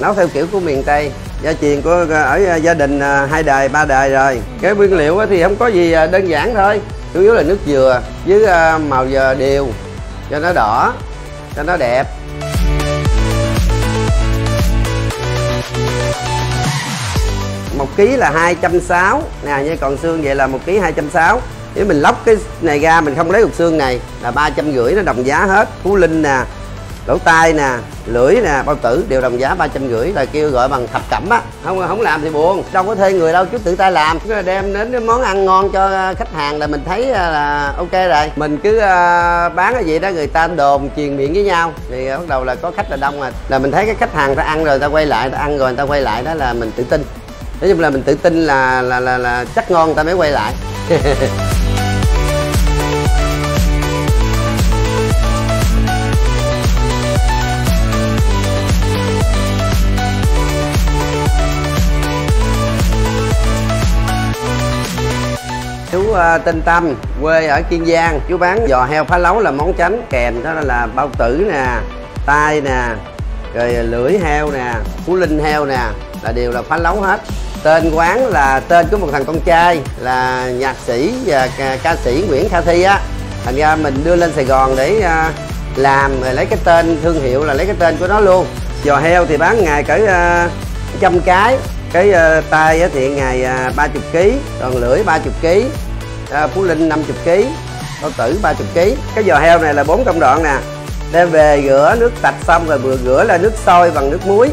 nấu theo kiểu của miền tây. Gia truyền của ờ, ở ờ, gia đình ờ, hai đời, ba đời rồi. Cái nguyên liệu thì không có gì đơn giản thôi. Chủ yếu là nước dừa với màu dừa đều cho nó đỏ, cho nó đẹp. Một ký là hai trăm sáu. Nè, như còn xương vậy là một ký hai trăm sáu. Nếu mình lóc cái này ra, mình không lấy cục xương này là ba trăm rưỡi, nó đồng giá hết. Phú linh nè lỗ tai nè lưỡi nè bao tử đều đồng giá ba trăm rưỡi. Là kêu gọi bằng thập cẩm á. Không không làm thì buồn. Đâu có thuê người đâu chút tự tay làm. Cứ đem đến cái món ăn ngon cho ờ, khách hàng là mình thấy ờ, là ok rồi. Mình cứ ờ, bán cái gì đó người ta đồn truyền miệng với nhau. Thì bắt đầu là có khách là đông rồi. Là mình thấy cái khách hàng ta ăn rồi ta quay lại ta ăn rồi người ta quay lại đó là mình tự tin. Nói chung là mình tự tin là là là, là chắc ngon người ta mới quay lại. À, tên Tâm quê ở Kiên Giang. Chú bán giò heo phá lấu là món chánh kèm đó là bao tử nè tai nè rồi lưỡi heo nè phú linh heo nè là đều là phá lấu hết. Tên quán là tên của một thằng con trai là nhạc sĩ và ca, ca sĩ Nguyễn Kha Thi á. Thành ra mình đưa lên Sài Gòn để à, làm rồi lấy cái tên thương hiệu là lấy cái tên của nó luôn. Giò heo thì bán ngày cỡ à, trăm cái cái uh, tay thì ngày uh, 30 kg còn lưỡi 30 kg À, phú linh 50 kg bao tử 30 kg cái giò heo này là bốn công đoạn nè. Đem về rửa nước sạch xong rồi vừa rửa là nước sôi bằng nước muối.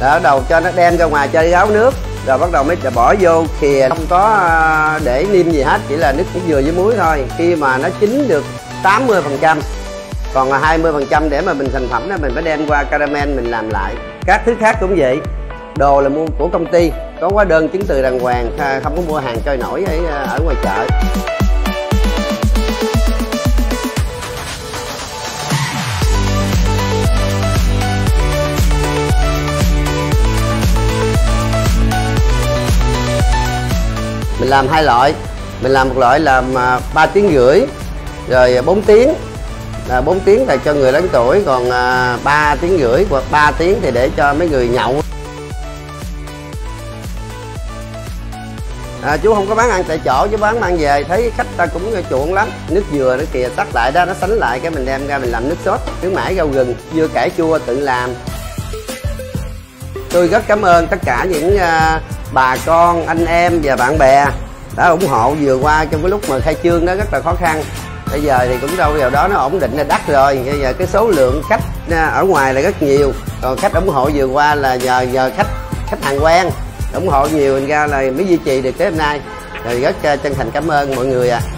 Đó đầu cho nó đem ra ngoài chơi gáo nước, rồi bắt đầu mới bỏ vô khìa. Không có à, để niêm gì hết, chỉ là nước dừa với muối thôi. Khi mà nó chín được 80 phần trăm, còn 20 phần trăm để mà mình thành phẩm đó, mình phải đem qua caramel mình làm lại. Các thứ khác cũng vậy đồ là mua của công ty. Có hóa đơn chứng từ đàng hoàng không có mua hàng trôi nổi ở, à, ở ngoài chợ. Mình làm hai loại. Mình làm một loại làm à, 3 tiếng rưỡi rồi 4 tiếng. Là 4 tiếng là cho người lớn tuổi còn à, 3 tiếng rưỡi hoặc 3 tiếng thì để cho mấy người nhậu. À, chú không có bán ăn tại chỗ chú bán mang về. Thấy khách ta cũng chuộng lắm. Nước dừa nó kìa sắc lại đó nó sánh lại cái mình đem ra mình làm nước sốt nước mãi rau gừng dưa cải chua tự làm. Tôi rất cảm ơn tất cả những uh, bà con anh em và bạn bè đã ủng hộ vừa qua trong cái lúc mà khai trương đó rất là khó khăn. Bây giờ thì cũng đâu vào đó nó ổn định là đắt rồi. Bây giờ cái số lượng khách à, ở ngoài là rất nhiều. Còn khách ủng hộ vừa qua là nhờ nhờ khách khách hàng quen ủng hộ nhiều, thành ra là mới duy trì được tới hôm nay rồi rất ờ, chân thành cảm ơn mọi người ạ à.